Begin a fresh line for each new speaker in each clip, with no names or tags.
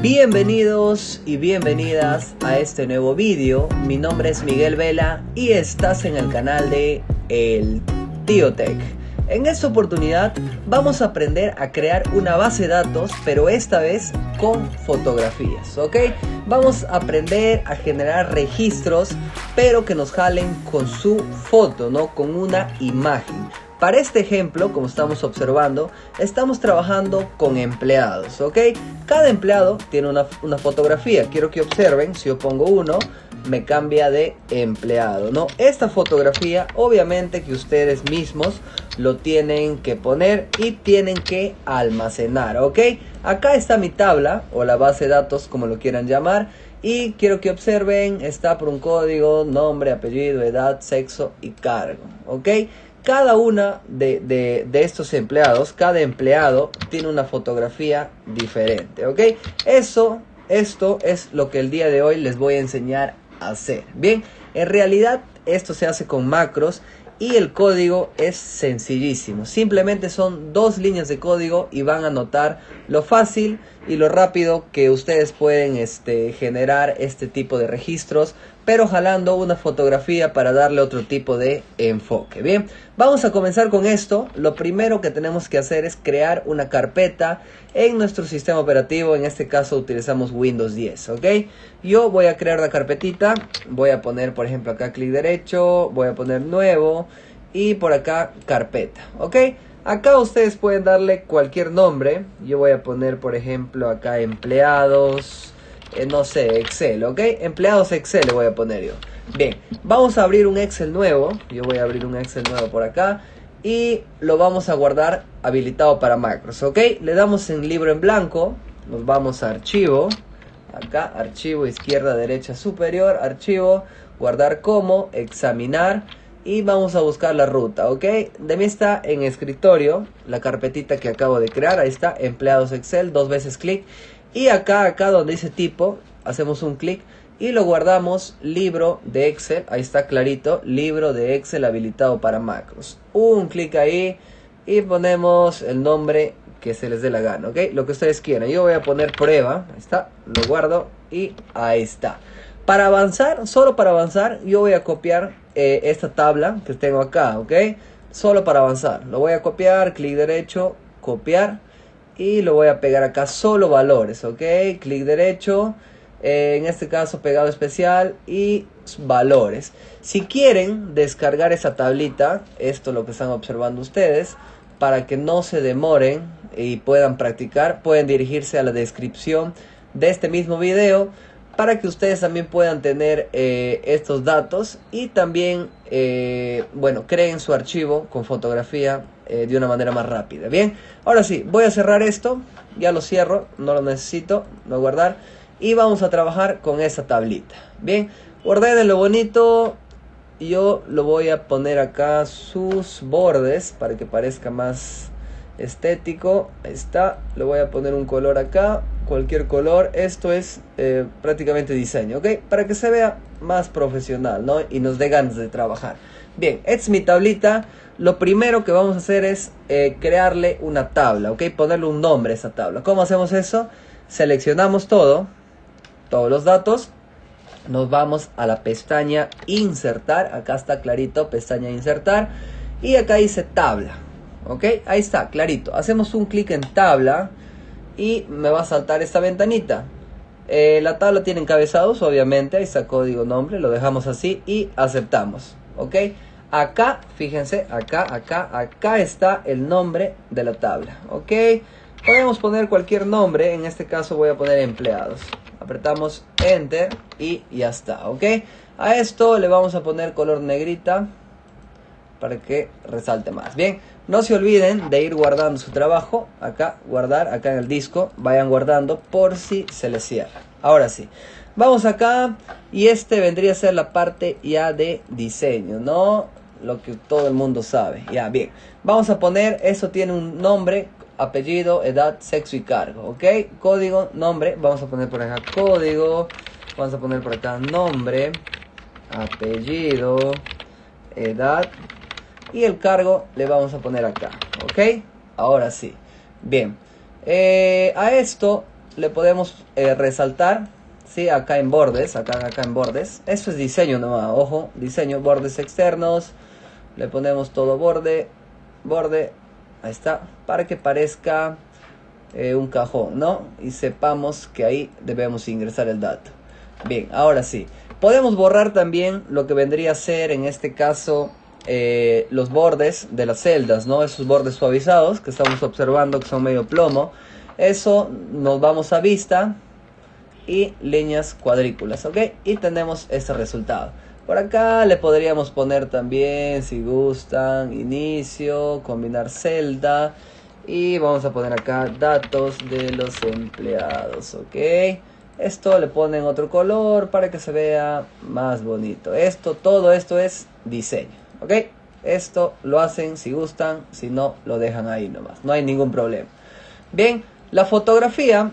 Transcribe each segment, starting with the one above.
Bienvenidos y bienvenidas a este nuevo vídeo. Mi nombre es Miguel Vela y estás en el canal de El Tío Tech. En esta oportunidad vamos a aprender a crear una base de datos, pero esta vez con fotografías, ¿ok? Vamos a aprender a generar registros, pero que nos jalen con su foto, ¿no? Con una imagen. Para este ejemplo, como estamos observando, estamos trabajando con empleados, ¿ok? Cada empleado tiene una, fotografía. Quiero que observen, si yo pongo uno, me cambia de empleado, ¿no? Esta fotografía, obviamente que ustedes mismos lo tienen que poner y tienen que almacenar, ¿ok? Acá está mi tabla o la base de datos, como lo quieran llamar. Y quiero que observen, está por un código, nombre, apellido, edad, sexo y cargo, ¿ok? Cada una de, estos empleados, cada empleado tiene una fotografía diferente. Eso, esto es lo que el día de hoy les voy a enseñar a hacer. Bien, en realidad esto se hace con macros y el código es sencillísimo. Simplemente son dos líneas de código y van a notar lo fácil y lo rápido que ustedes pueden este, generar este tipo de registros, pero jalando una fotografía para darle otro tipo de enfoque. Bien, vamos a comenzar con esto. Lo primero que tenemos que hacer es crear una carpeta en nuestro sistema operativo. En este caso utilizamos Windows 10, ¿ok? Yo voy a crear la carpetita. Voy a poner, por ejemplo, acá clic derecho. Voy a poner nuevo. Y por acá carpeta, ¿ok? Acá ustedes pueden darle cualquier nombre. Yo voy a poner, por ejemplo, acá empleados, eh, no sé, Excel, ¿ok? Empleados Excel le voy a poner yo. Bien, vamos a abrir un Excel nuevo. Yo voy a abrir un Excel nuevo por acá. Y lo vamos a guardar habilitado para macros, ¿ok? Le damos en libro en blanco. Nos vamos a archivo. Acá, archivo, izquierda, derecha, superior, archivo, guardar como, examinar y vamos a buscar la ruta, ¿ok? De mí está en escritorio, la carpetita que acabo de crear, ahí está, empleados Excel, dos veces clic. Y acá, acá donde dice tipo, hacemos un clic y lo guardamos libro de Excel, ahí está clarito, libro de Excel habilitado para macros. Un clic ahí y ponemos el nombre que se les dé la gana, ¿ok? Lo que ustedes quieran. Yo voy a poner prueba, ahí está, lo guardo y ahí está. Para avanzar, solo para avanzar, yo voy a copiar eh, esta tabla que tengo acá, ¿ok? Solo para avanzar. Lo voy a copiar, clic derecho, copiar. Y lo voy a pegar acá, solo valores, ¿ok? Clic derecho, eh, en este caso pegado especial y valores. Si quieren descargar esa tablita, esto es lo que están observando ustedes, para que no se demoren y puedan practicar, pueden dirigirse a la descripción de este mismo video para que ustedes también puedan tener eh, estos datos y también, eh, bueno, creen su archivo con fotografía eh, de una manera más rápida. Bien, ahora sí, voy a cerrar esto, ya lo cierro, no lo necesito, no guardar y vamos a trabajar con esa tablita. Bien, de lo bonito, yo lo voy a poner acá sus bordes para que parezca más estético. Ahí está, le voy a poner un color acá cualquier color. Esto es eh, prácticamente diseño, ¿ok? Para que se vea más profesional, ¿no? Y nos dé ganas de trabajar. Bien, es mi tablita. Lo primero que vamos a hacer es eh, crearle una tabla, ¿ok? Ponerle un nombre a esa tabla. ¿Cómo hacemos eso? Seleccionamos todo, todos los datos. Nos vamos a la pestaña insertar. Acá está clarito, pestaña insertar. Y acá dice tabla. ¿Ok? Ahí está, clarito. Hacemos un clic en tabla y me va a saltar esta ventanita. Eh, la tabla tiene encabezados, obviamente, ahí está código nombre, lo dejamos así y aceptamos, ¿ok? Acá, fíjense, acá, acá, acá está el nombre de la tabla, ¿ok? Podemos poner cualquier nombre, en este caso voy a poner empleados. Apretamos Enter y ya está, ¿ok? A esto le vamos a poner color negrita para que resalte más. Bien, no se olviden de ir guardando su trabajo, acá, guardar, acá en el disco, vayan guardando por si se les cierra. Ahora sí, vamos acá y este vendría a ser la parte ya de diseño, ¿no? Lo que todo el mundo sabe. Ya, bien. Vamos a poner, eso tiene un nombre, apellido, edad, sexo y cargo, ¿ok? Código, nombre, vamos a poner por acá código, vamos a poner por acá nombre, apellido, edad, y el cargo le vamos a poner acá, ¿ok? Ahora sí. Bien, eh, a esto le podemos eh, resaltar, ¿sí? Acá en bordes, acá, acá en bordes. Eso es diseño nomás, ojo, diseño, bordes externos. Le ponemos todo borde, borde, ahí está, para que parezca eh, un cajón, ¿no? Y sepamos que ahí debemos ingresar el dato. Bien, ahora sí. Podemos borrar también lo que vendría a ser en este caso eh, los bordes de las celdas. Esos bordes suavizados que estamos observando que son medio plomo. Eso nos vamos a vista y líneas cuadrículas, ¿ok? Y tenemos este resultado. Por acá le podríamos poner también, si gustan, inicio, combinar celda. Y vamos a poner acá datos de los empleados, ¿ok? Esto le ponen otro color para que se vea más bonito. Esto, todo esto es diseño, ¿ok? Esto lo hacen si gustan, si no, lo dejan ahí nomás. No hay ningún problema. Bien, la fotografía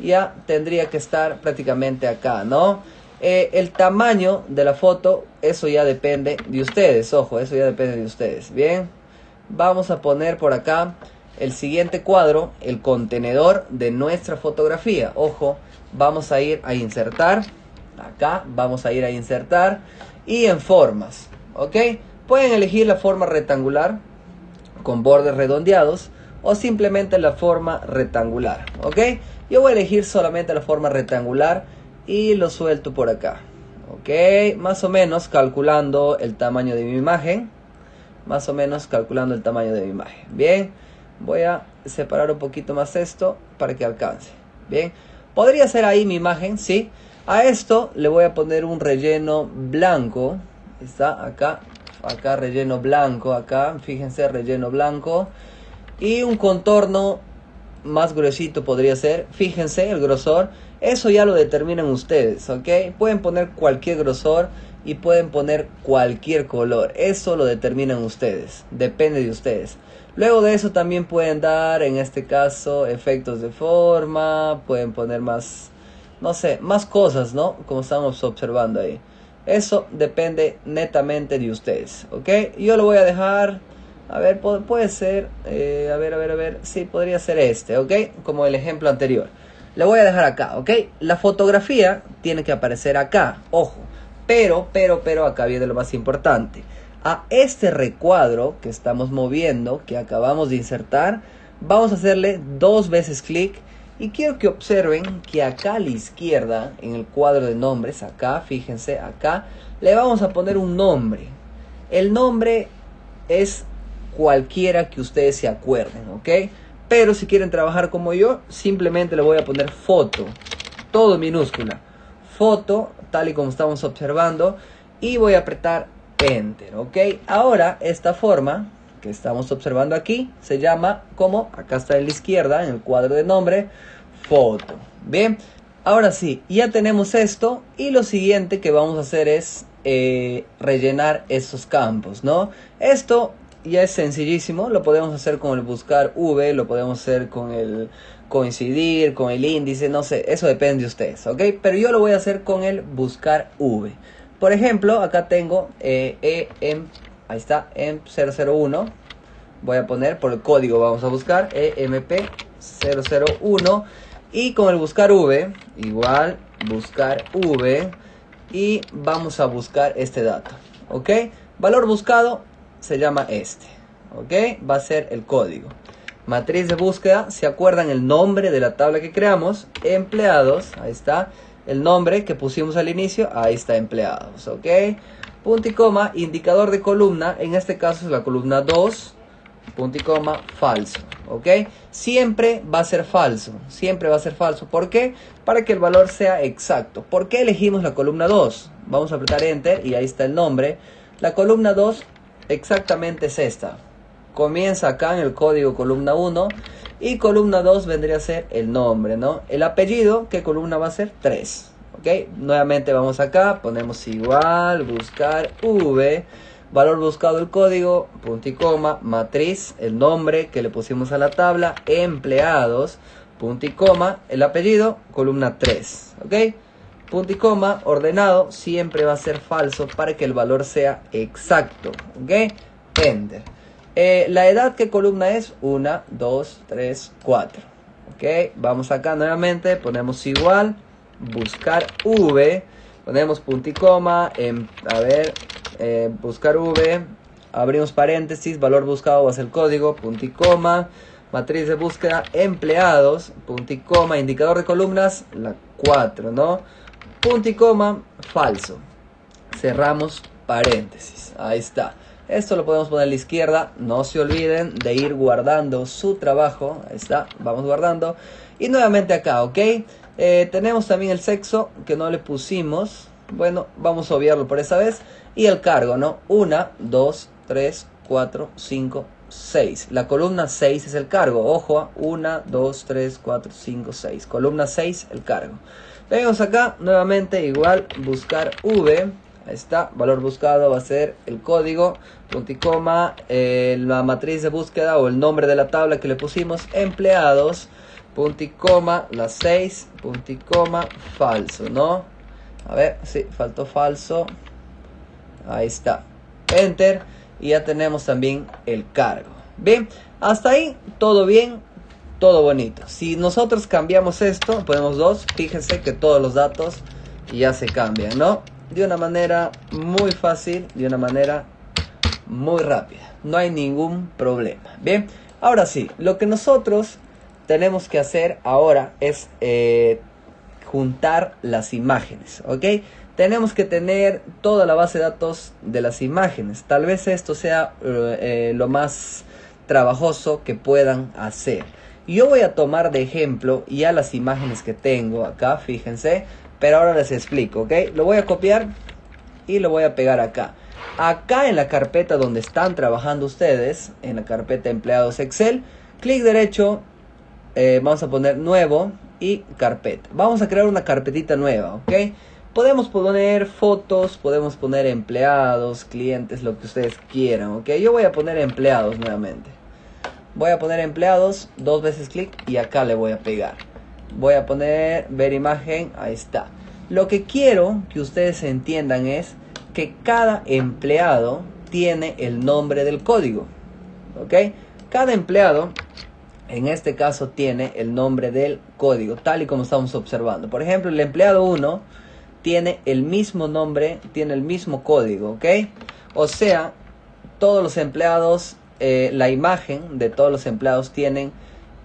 ya tendría que estar prácticamente acá, ¿no? Eh, el tamaño de la foto, eso ya depende de ustedes, ojo, eso ya depende de ustedes. Bien, vamos a poner por acá el siguiente cuadro, el contenedor de nuestra fotografía. Ojo, vamos a ir a insertar, acá vamos a ir a insertar y en formas, ¿ok? Pueden elegir la forma rectangular con bordes redondeados o simplemente la forma rectangular, ¿ok? Yo voy a elegir solamente la forma rectangular y lo suelto por acá. Ok, más o menos calculando el tamaño de mi imagen. Más o menos calculando el tamaño de mi imagen. Bien, voy a separar un poquito más esto para que alcance. Bien, podría ser ahí mi imagen, sí. A esto le voy a poner un relleno blanco. Está acá, acá relleno blanco, acá, fíjense, relleno blanco. Y un contorno más gruesito podría ser. Fíjense el grosor. Eso ya lo determinan ustedes, ¿ok? Pueden poner cualquier grosor y pueden poner cualquier color. Eso lo determinan ustedes. Depende de ustedes. Luego de eso también pueden dar, en este caso, efectos de forma. Pueden poner más, no sé, más cosas, ¿no? Como estamos observando ahí. Eso depende netamente de ustedes, ¿ok? Yo lo voy a dejar... A ver, puede ser, eh, a ver, a ver, a ver, sí, podría ser este, ¿ok? Como el ejemplo anterior. Le voy a dejar acá, ¿ok? La fotografía tiene que aparecer acá, ojo. Pero, pero, pero, acá viene lo más importante. A este recuadro que estamos moviendo, que acabamos de insertar, vamos a hacerle dos veces clic. Y quiero que observen que acá a la izquierda, en el cuadro de nombres, acá, fíjense, acá, le vamos a poner un nombre. El nombre es cualquiera que ustedes se acuerden, ¿ok? Pero si quieren trabajar como yo, simplemente le voy a poner foto, todo minúscula. Foto, tal y como estamos observando, y voy a apretar Enter, ¿ok? Ahora, esta forma que estamos observando aquí se llama como, acá está en la izquierda, en el cuadro de nombre, foto. Bien, ahora sí, ya tenemos esto y lo siguiente que vamos a hacer es eh, rellenar esos campos, ¿no? Esto ya es sencillísimo, lo podemos hacer con el buscar V, lo podemos hacer con el coincidir, con el índice, no sé, eso depende de ustedes, ¿ok? Pero yo lo voy a hacer con el buscar V. Por ejemplo, acá tengo eh, EM, ahí está, EMP001, voy a poner por el código, vamos a buscar EMP001 y con el buscar V, igual, buscar V y vamos a buscar este dato, ¿ok? Valor buscado se llama este. ¿Ok? Va a ser el código. Matriz de búsqueda, ¿se acuerdan el nombre de la tabla que creamos? Empleados, ahí está. El nombre que pusimos al inicio, ahí está empleados, ¿ok? Punto y coma, indicador de columna, en este caso es la columna 2, punto y coma, falso, ¿ok? Siempre va a ser falso, siempre va a ser falso. ¿Por qué? Para que el valor sea exacto. ¿Por qué elegimos la columna 2? Vamos a apretar Enter y ahí está el nombre. La columna 2 exactamente es esta. Comienza acá en el código columna 1 y columna 2 vendría a ser el nombre, ¿no? El apellido, ¿qué columna va a ser? 3. ¿Ok? Nuevamente vamos acá, ponemos igual, buscar V, valor buscado el código, punto y coma, matriz, el nombre que le pusimos a la tabla, empleados, punto y coma, el apellido, columna 3. ¿Ok? punto y coma ordenado siempre va a ser falso para que el valor sea exacto. ¿Ok? Enter. Eh, la edad, ¿qué columna es? 1, 2, 3, 4. Ok, vamos acá nuevamente, ponemos igual, buscar V, ponemos punto y coma, en, a ver, eh, buscar V, abrimos paréntesis, valor buscado va a ser el código, punto y coma, matriz de búsqueda, empleados, punto y coma, indicador de columnas, la 4, ¿no? Punto y coma, falso. Cerramos paréntesis, ahí está. Esto lo podemos poner a la izquierda. No se olviden de ir guardando su trabajo. Ahí está. Vamos guardando. Y nuevamente acá, ¿ok? Eh, tenemos también el sexo que no le pusimos. Bueno, vamos a obviarlo por esa vez. Y el cargo, ¿no? 1, 2, 3, 4, 5, 6. La columna 6 es el cargo. Ojo, 1, 2, 3, 4, 5, 6. Columna 6, el cargo. Venimos acá, nuevamente igual, buscar V. Ahí está, valor buscado va a ser el código, punto y coma, eh, la matriz de búsqueda o el nombre de la tabla que le pusimos, empleados, punto y coma, las 6, punto y coma, falso, ¿no? A ver, sí, faltó falso. Ahí está. Enter. Y ya tenemos también el cargo. Bien, hasta ahí todo bien, todo bonito. Si nosotros cambiamos esto, ponemos 2, fíjense que todos los datos ya se cambian, ¿no? de una manera muy fácil, de una manera muy rápida. No hay ningún problema. Bien, ahora sí, lo que nosotros tenemos que hacer ahora es eh, juntar las imágenes, ¿ok? Tenemos que tener toda la base de datos de las imágenes. Tal vez esto sea eh, lo más trabajoso que puedan hacer. Yo voy a tomar de ejemplo ya las imágenes que tengo acá, fíjense. Pero ahora les explico, ¿ok? Lo voy a copiar y lo voy a pegar acá. Acá en la carpeta donde están trabajando ustedes, en la carpeta empleados Excel, clic derecho, eh, vamos a poner nuevo y carpeta. Vamos a crear una carpetita nueva, ¿ok? Podemos poner fotos, podemos poner empleados, clientes, lo que ustedes quieran, ¿ok? Yo voy a poner empleados nuevamente. Voy a poner empleados, dos veces clic y acá le voy a pegar voy a poner ver imagen, ahí está. Lo que quiero que ustedes entiendan es que cada empleado tiene el nombre del código. ¿Ok? Cada empleado, en este caso, tiene el nombre del código, tal y como estamos observando. Por ejemplo, el empleado 1 tiene el mismo nombre, tiene el mismo código. ¿Ok? O sea, todos los empleados, eh, la imagen de todos los empleados tienen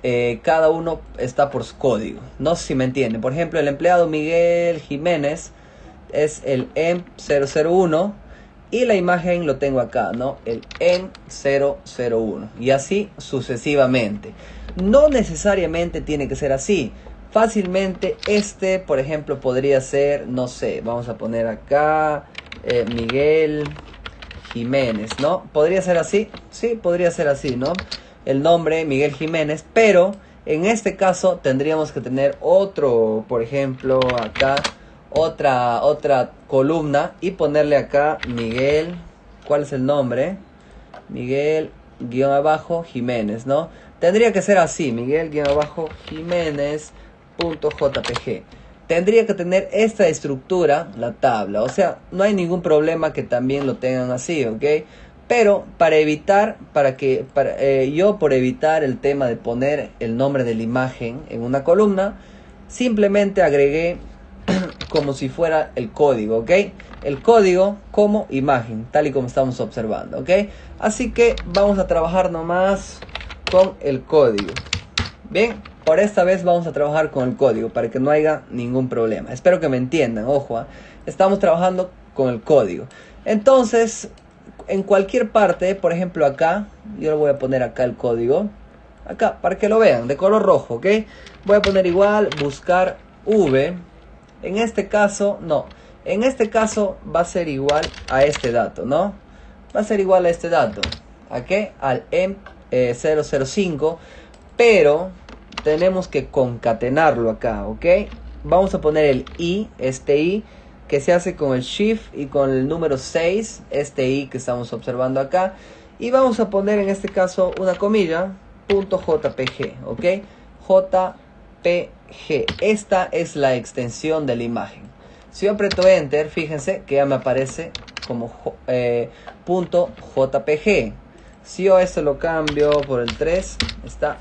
eh, cada uno está por su código. No sé si me entienden. Por ejemplo, el empleado Miguel Jiménez es el M001 y la imagen lo tengo acá, ¿no? El M001 y así sucesivamente. No necesariamente tiene que ser así. Fácilmente este, por ejemplo, podría ser, no sé, vamos a poner acá eh, Miguel Jiménez, ¿no? ¿Podría ser así? Sí, podría ser así, ¿no? el nombre Miguel Jiménez, pero en este caso tendríamos que tener otro, por ejemplo, acá otra otra columna y ponerle acá Miguel, ¿cuál es el nombre? Miguel guion abajo Jiménez, ¿no? Tendría que ser así, Miguel guion abajo Jiménez punto JPG. Tendría que tener esta estructura, la tabla, o sea, no hay ningún problema que también lo tengan así, ¿ok? Pero para evitar, para que para, eh, yo por evitar el tema de poner el nombre de la imagen en una columna, simplemente agregué como si fuera el código, ¿ok? El código como imagen, tal y como estamos observando, ¿ok? Así que vamos a trabajar nomás con el código. Bien, por esta vez vamos a trabajar con el código para que no haya ningún problema. Espero que me entiendan, ojo, ¿ah? estamos trabajando con el código. Entonces, en cualquier parte, por ejemplo acá, yo le voy a poner acá el código, acá, para que lo vean, de color rojo, ¿ok? Voy a poner igual, buscar V, en este caso, no, en este caso va a ser igual a este dato, ¿no? Va a ser igual a este dato, ¿a qué? Al M005, pero tenemos que concatenarlo acá, ¿ok? Vamos a poner el I, este I, que se hace con el shift y con el número 6, este i que estamos observando acá. Y vamos a poner en este caso una comilla, punto .jpg, ¿ok? JPG. Esta es la extensión de la imagen. Si yo aprieto Enter, fíjense que ya me aparece como eh, punto .jpg. Si yo esto lo cambio por el 3, está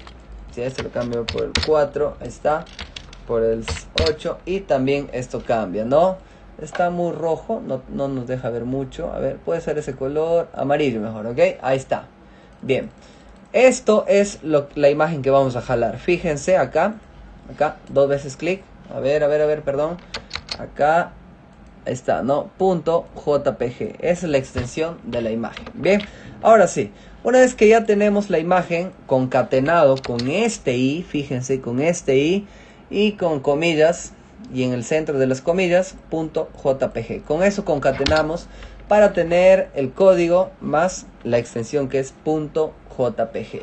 bestia. Este lo cambio por el 4, ahí está, por el 8 y también esto cambia, ¿no? Está muy rojo, no, no nos deja ver mucho. A ver, puede ser ese color amarillo mejor, ¿ok? Ahí está. Bien. Esto es lo, la imagen que vamos a jalar. Fíjense acá, acá, dos veces clic. A ver, a ver, a ver, perdón. Acá, está, ¿no? Punto JPG. Esa es la extensión de la imagen. Bien, ahora sí. Una vez que ya tenemos la imagen concatenado con este i, fíjense, con este i y con comillas y en el centro de las comillas punto .jpg. Con eso concatenamos para tener el código más la extensión que es punto .jpg.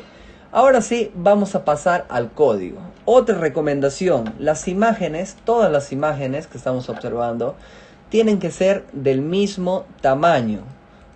Ahora sí, vamos a pasar al código. Otra recomendación, las imágenes, todas las imágenes que estamos observando, tienen que ser del mismo tamaño.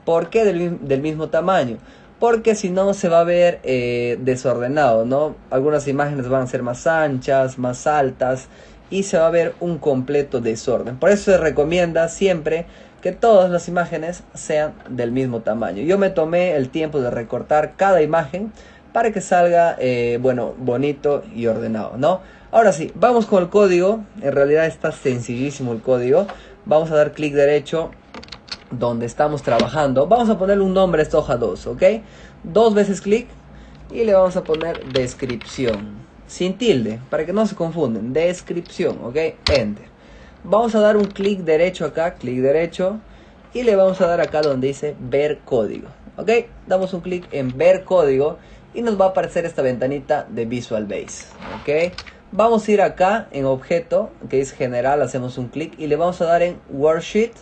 ¿Por qué del, del mismo tamaño? porque si no se va a ver eh, desordenado, ¿no? Algunas imágenes van a ser más anchas, más altas y se va a ver un completo desorden. Por eso se recomienda siempre que todas las imágenes sean del mismo tamaño. Yo me tomé el tiempo de recortar cada imagen para que salga, eh, bueno, bonito y ordenado, ¿no? Ahora sí, vamos con el código. En realidad está sencillísimo el código. Vamos a dar clic derecho donde estamos trabajando. Vamos a ponerle un nombre a esta hoja 2, ¿ok? Dos veces clic y le vamos a poner descripción. Sin tilde, para que no se confunden. Descripción, ¿ok? Enter. Vamos a dar un clic derecho acá, clic derecho. Y le vamos a dar acá donde dice ver código. ¿Ok? Damos un clic en ver código y nos va a aparecer esta ventanita de Visual Base. ¿Ok? Vamos a ir acá en objeto, que es general, hacemos un clic y le vamos a dar en Worksheet,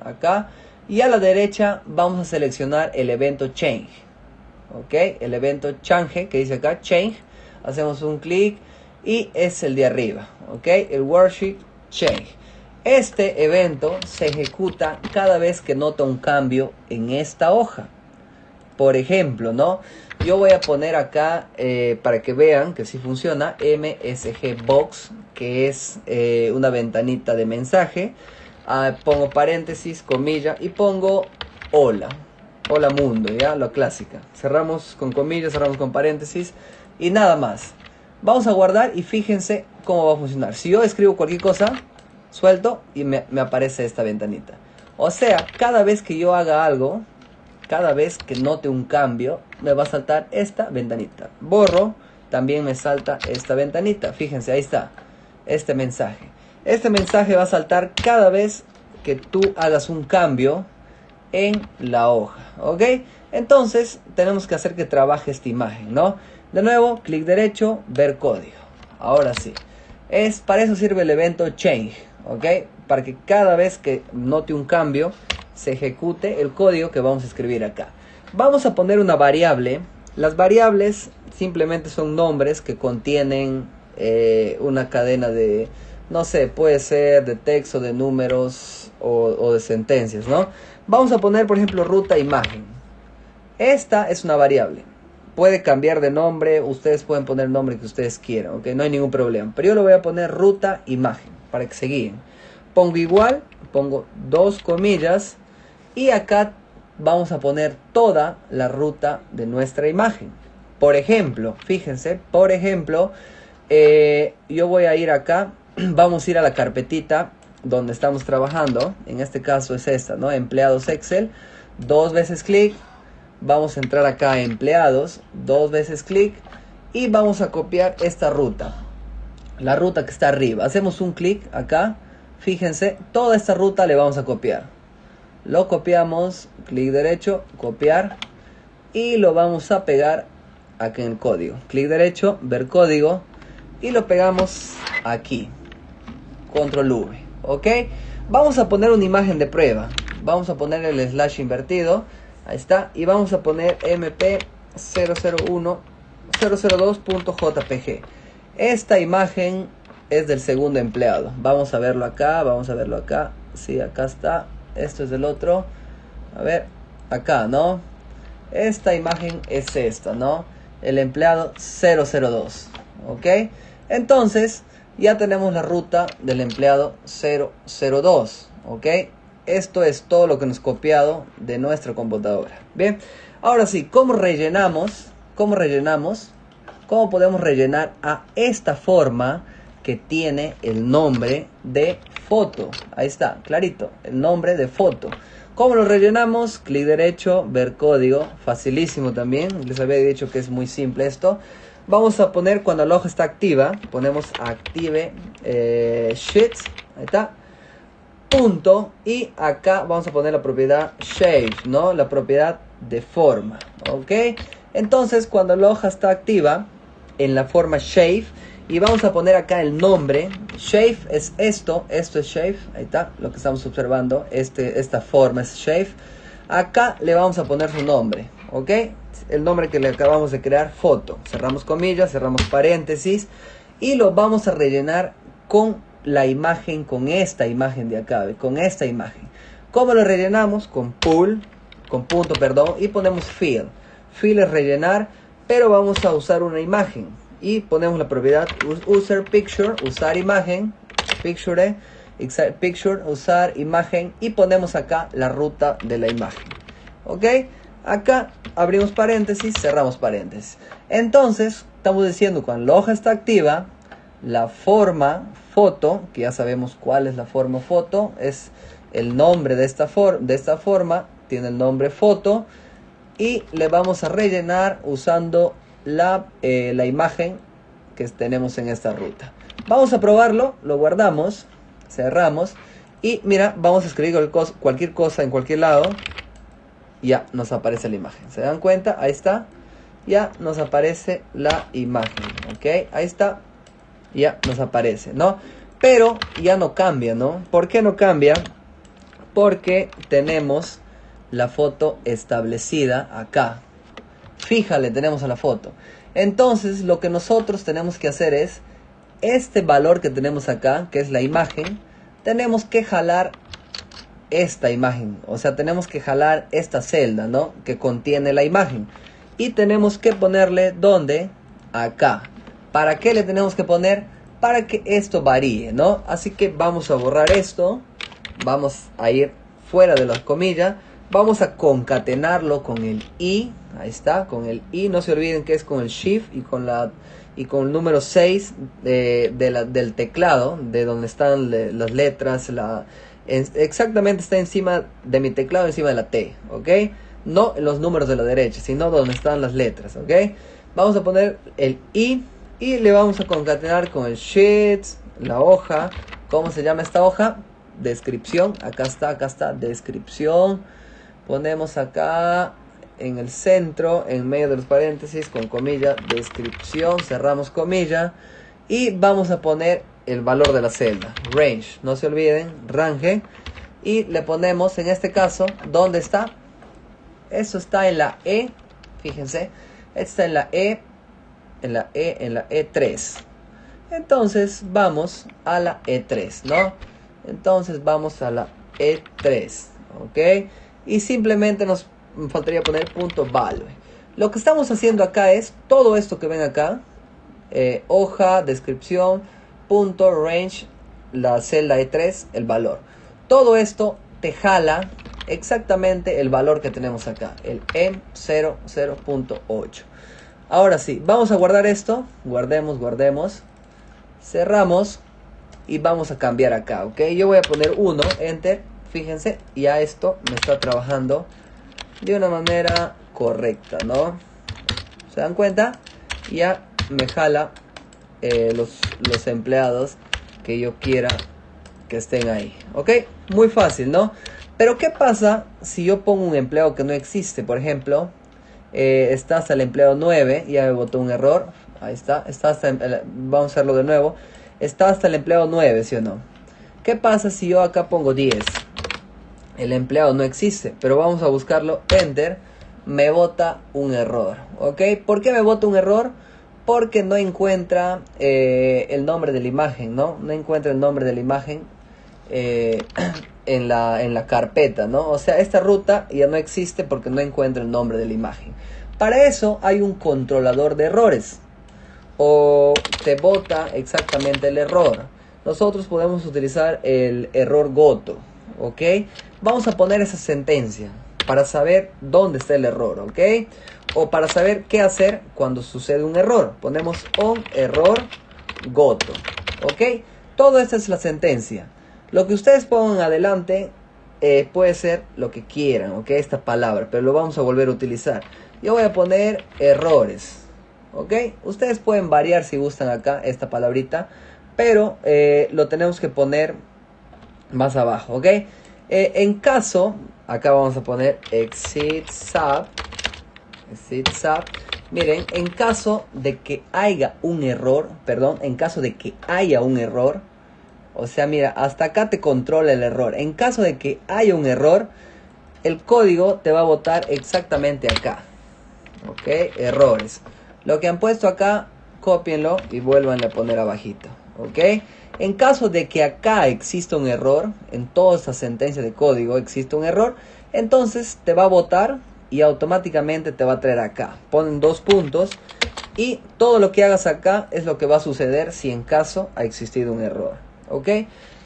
acá, y a la derecha vamos a seleccionar el evento change. ¿Ok? El evento change que dice acá, change. Hacemos un clic y es el de arriba. ¿Ok? El worksheet change. Este evento se ejecuta cada vez que nota un cambio en esta hoja. Por ejemplo, ¿no? Yo voy a poner acá, eh, para que vean que si funciona, MSG Box, que es eh, una ventanita de mensaje. Ah, pongo paréntesis, comilla y pongo hola. Hola mundo, ya, la clásica. Cerramos con comillas, cerramos con paréntesis y nada más. Vamos a guardar y fíjense cómo va a funcionar. Si yo escribo cualquier cosa, suelto y me aparece esta ventanita. O sea, cada vez que yo haga algo, cada vez que note un cambio, me va a saltar esta ventanita. Borro, también me salta esta ventanita. Fíjense, ahí está, este mensaje. Este mensaje va a saltar cada vez que tú hagas un cambio en la hoja, ¿ok? Entonces tenemos que hacer que trabaje esta imagen, ¿no? De nuevo, clic derecho, ver código. Ahora sí. Es, para eso sirve el evento change, ¿ok? Para que cada vez que note un cambio, se ejecute el código que vamos a escribir acá. Vamos a poner una variable. Las variables simplemente son nombres que contienen eh, una cadena de, no sé, puede ser de texto, de números o, de sentencias, ¿no? Vamos a poner, por ejemplo, ruta imagen. Esta es una variable. Puede cambiar de nombre, ustedes pueden poner el nombre que ustedes quieran, ¿ok? No hay ningún problema. Pero yo le voy a poner ruta imagen para que se guíen. Pongo igual, pongo dos comillas y acá vamos a poner toda la ruta de nuestra imagen. Por ejemplo, fíjense, por ejemplo, eh, yo voy a ir acá vamos a ir a la carpetita donde estamos trabajando. En este caso es esta, ¿no? Empleados Excel. Dos veces clic. Vamos a entrar acá a empleados. Dos veces clic. Y vamos a copiar esta ruta. La ruta que está arriba. Hacemos un clic acá. Fíjense, toda esta ruta le vamos a copiar. Lo copiamos, clic derecho, copiar. Y lo vamos a pegar aquí en el código. Clic derecho, ver código. Y lo pegamos aquí control V, ¿ok? Vamos a poner una imagen de prueba. Vamos a poner el slash invertido. Ahí está. Y vamos a poner mp001 002.jpg. Esta imagen es del segundo empleado. Vamos a verlo acá, vamos a verlo acá. Sí, acá está. Esto es del otro. A ver, acá, ¿no? Esta imagen es esta, ¿no? El empleado 002. ¿Ok? Entonces, ya tenemos la ruta del empleado 002, ¿ok? Esto es todo lo que nos copiado de nuestra computadora. Bien, ahora sí, ¿cómo rellenamos? ¿Cómo rellenamos? cómo podemos rellenar a esta forma que tiene el nombre de foto. Ahí está, clarito, el nombre de foto. ¿Cómo lo rellenamos? Clic derecho, ver código, facilísimo también. Les había dicho que es muy simple esto. Vamos a poner cuando la hoja está activa, ponemos active eh, ahí está, punto, y acá vamos a poner la propiedad shape, ¿no? La propiedad de forma, ¿ok? Entonces cuando la hoja está activa en la forma shape, y vamos a poner acá el nombre. Shape es esto, esto es shape, ahí está, lo que estamos observando, este, esta forma es shape. Acá le vamos a poner su nombre, ¿ok? El nombre que le acabamos de crear, foto. Cerramos comillas, cerramos paréntesis y lo vamos a rellenar con la imagen, con esta imagen de acá, con esta imagen. ¿Cómo lo rellenamos? Con pull, con punto, perdón, y ponemos fill. Fill es rellenar, pero vamos a usar una imagen y ponemos la propiedad user picture, usar imagen, picture, picture, usar imagen y ponemos acá la ruta de la imagen. ¿Ok? Acá abrimos paréntesis, cerramos paréntesis. Entonces, estamos diciendo cuando la hoja está activa, la forma foto, que ya sabemos cuál es la forma foto, es el nombre de esta, de esta forma, tiene el nombre foto y le vamos a rellenar usando la, eh, la imagen que tenemos en esta ruta. Vamos a probarlo, lo guardamos, cerramos y mira, vamos a escribir cualquier cosa en cualquier lado. Ya nos aparece la imagen. ¿Se dan cuenta? Ahí está. Ya nos aparece la imagen. ¿Ok? Ahí está. Ya nos aparece, ¿no? Pero ya no cambia, ¿no? ¿Por qué no cambia? Porque tenemos la foto establecida acá fija le tenemos a la foto. Entonces lo que nosotros tenemos que hacer es, este valor que tenemos acá, que es la imagen, tenemos que jalar esta imagen. O sea, tenemos que jalar esta celda, ¿no? Que contiene la imagen. Y tenemos que ponerle, ¿dónde? Acá. ¿Para qué le tenemos que poner? Para que esto varíe, ¿no? Así que vamos a borrar esto. Vamos a ir fuera de las comillas. Vamos a concatenarlo con el i Ahí está, con el I. No se olviden que es con el Shift y con la y con el número 6 de, del teclado, de donde están las letras. Exactamente está encima de mi teclado, encima de la T, ¿ok? No los números de la derecha, sino donde están las letras, ¿ok? Vamos a poner el I y le vamos a concatenar con el Sheet, la hoja. ¿Cómo se llama esta hoja? Descripción. Acá está, acá está, descripción. Ponemos acá en el centro, en medio de los paréntesis, con comilla, descripción, cerramos comilla y vamos a poner el valor de la celda, range, no se olviden, range, y le ponemos en este caso, ¿dónde está? Eso está en la E, fíjense, está en la E, en la E, en la E3. Entonces vamos a la E3, ¿no? Entonces vamos a la E3, ¿ok? Y simplemente nos me faltaría poner punto value. Lo que estamos haciendo acá es todo esto que ven acá, eh, hoja, descripción, punto, range, la celda E3, el valor. Todo esto te jala exactamente el valor que tenemos acá, el M00.8. Ahora sí, vamos a guardar esto, guardemos, guardemos, cerramos y vamos a cambiar acá, ok. Yo voy a poner 1, enter, fíjense, ya esto me está trabajando de una manera correcta, ¿no? ¿Se dan cuenta? Ya me jala eh, los, los empleados que yo quiera que estén ahí, ¿ok? Muy fácil, ¿no? Pero ¿qué pasa si yo pongo un empleado que no existe? Por ejemplo, eh, está hasta el empleado 9, ya me botó un error, ahí está, está hasta, vamos a hacerlo de nuevo, está hasta el empleado 9, ¿sí o no? ¿Qué pasa si yo acá pongo 10? El empleado no existe, pero vamos a buscarlo, enter, me bota un error, ¿ok? ¿Por qué me bota un error? Porque no encuentra eh, el nombre de la imagen, ¿no? No encuentra el nombre de la imagen eh, en, la, en la carpeta, ¿no? O sea, esta ruta ya no existe porque no encuentra el nombre de la imagen. Para eso hay un controlador de errores o te bota exactamente el error. Nosotros podemos utilizar el error goto, ¿ok? Vamos a poner esa sentencia para saber dónde está el error, ¿ok? o para saber qué hacer cuando sucede un error. Ponemos on error goto. ¿Ok? Todo esta es la sentencia. Lo que ustedes pongan adelante eh, puede ser lo que quieran, ¿ok? Esta palabra, pero lo vamos a volver a utilizar. Yo voy a poner errores. ¿Ok? Ustedes pueden variar si gustan acá esta palabrita, pero eh, lo tenemos que poner más abajo, ¿ok? Eh, en caso, acá vamos a poner exit sub, exit sub. Miren, en caso de que haya un error, perdón, en caso de que haya un error, o sea, mira, hasta acá te controla el error. En caso de que haya un error, el código te va a botar exactamente acá. ¿Ok? Errores. Lo que han puesto acá, copienlo y vuelvan a poner abajito. ¿Ok? En caso de que acá exista un error, en toda esta sentencia de código existe un error, entonces te va a botar y automáticamente te va a traer acá. Ponen dos puntos y todo lo que hagas acá es lo que va a suceder si en caso ha existido un error. ¿Ok?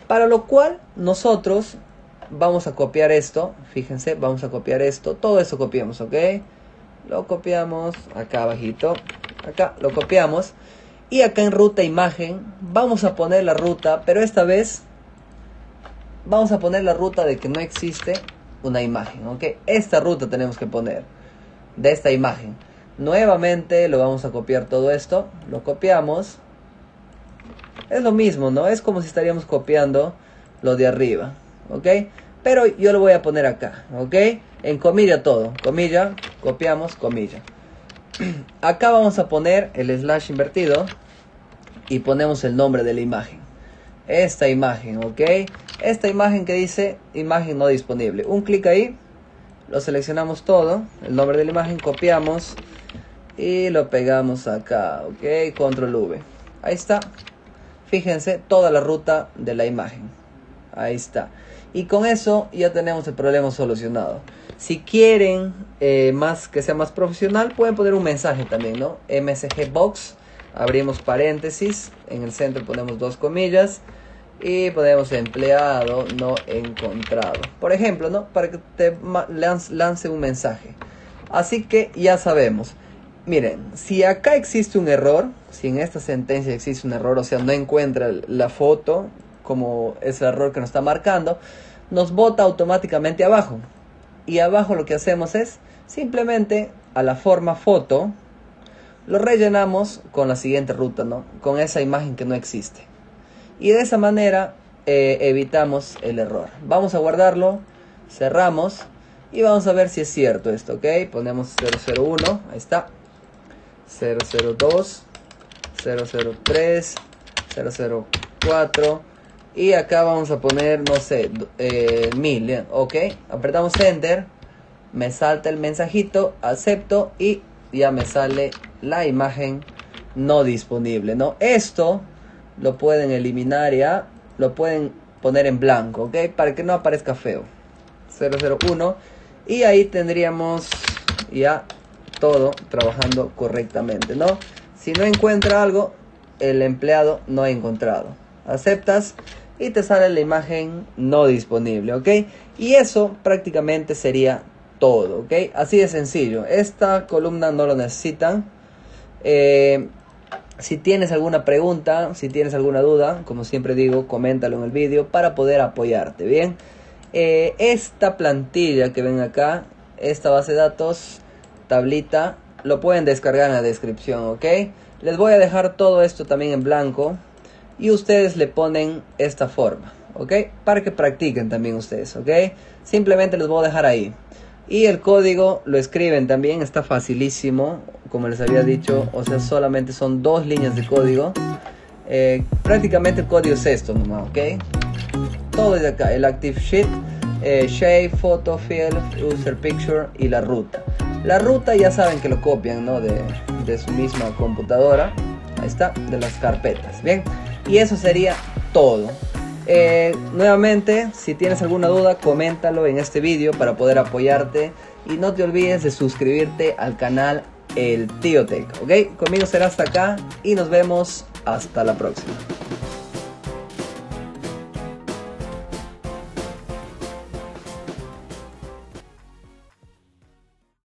Para lo cual nosotros vamos a copiar esto. Fíjense, vamos a copiar esto. Todo eso copiamos, ¿ok? lo copiamos acá abajito, acá lo copiamos y acá en ruta imagen vamos a poner la ruta, pero esta vez vamos a poner la ruta de que no existe una imagen, ¿ok? Esta ruta tenemos que poner de esta imagen. Nuevamente lo vamos a copiar todo esto, lo copiamos. Es lo mismo, ¿no? Es como si estaríamos copiando lo de arriba, ¿ok? Pero yo lo voy a poner acá, ¿ok? En comilla todo, comilla, copiamos, comilla. Acá vamos a poner el slash invertido y ponemos el nombre de la imagen. Esta imagen, ¿ok? Esta imagen que dice imagen no disponible. Un clic ahí, lo seleccionamos todo, el nombre de la imagen, copiamos y lo pegamos acá, ¿ok? Control V. Ahí está. Fíjense toda la ruta de la imagen. Ahí está. Y con eso ya tenemos el problema solucionado. Si quieren eh, más que sea más profesional, pueden poner un mensaje también, ¿no? MSG Box, abrimos paréntesis, en el centro ponemos dos comillas y ponemos empleado no encontrado. Por ejemplo, ¿no? Para que te lance un mensaje. Así que ya sabemos. Miren, si acá existe un error, si en esta sentencia existe un error, o sea, no encuentra la foto, como es el error que nos está marcando, nos bota automáticamente abajo. Y abajo lo que hacemos es simplemente a la forma foto lo rellenamos con la siguiente ruta, ¿no? Con esa imagen que no existe. Y de esa manera eh, evitamos el error. Vamos a guardarlo, cerramos y vamos a ver si es cierto esto, ¿ok? Ponemos 001, ahí está. 002, 003, 004 y acá vamos a poner, no sé, eh, ok. Apretamos enter, me salta el mensajito, acepto y ya me sale la imagen no disponible, ¿no? Esto lo pueden eliminar ya, lo pueden poner en blanco, ¿ok? Para que no aparezca feo. 001 y ahí tendríamos ya todo trabajando correctamente, ¿no? Si no encuentra algo, el empleado no ha encontrado. Aceptas y te sale la imagen no disponible, ¿ok? Y eso prácticamente sería todo, ¿ok? Así de sencillo. Esta columna no lo necesitan. Eh, si tienes alguna pregunta, si tienes alguna duda, como siempre digo, coméntalo en el vídeo para poder apoyarte, ¿bien? Eh, esta plantilla que ven acá, esta base de datos, tablita, lo pueden descargar en la descripción, ¿ok? Les voy a dejar todo esto también en blanco y ustedes le ponen esta forma, ¿ok? Para que practiquen también ustedes, ¿ok? Simplemente les voy a dejar ahí. Y el código lo escriben también, está facilísimo, como les había dicho, o sea, solamente son dos líneas de código. Eh, prácticamente el código es esto nomás, ¿ok? Todo es acá, el Active Sheet, eh, Shape, Photo, Field, User Picture y la ruta. La ruta ya saben que lo copian, ¿no? De, de su misma computadora. Ahí está, de las carpetas, ¿bien? Y eso sería todo. Eh, nuevamente, si tienes alguna duda, coméntalo en este vídeo para poder apoyarte. Y no te olvides de suscribirte al canal El Tío Tech, ¿ok? Conmigo será hasta acá y nos vemos hasta la próxima.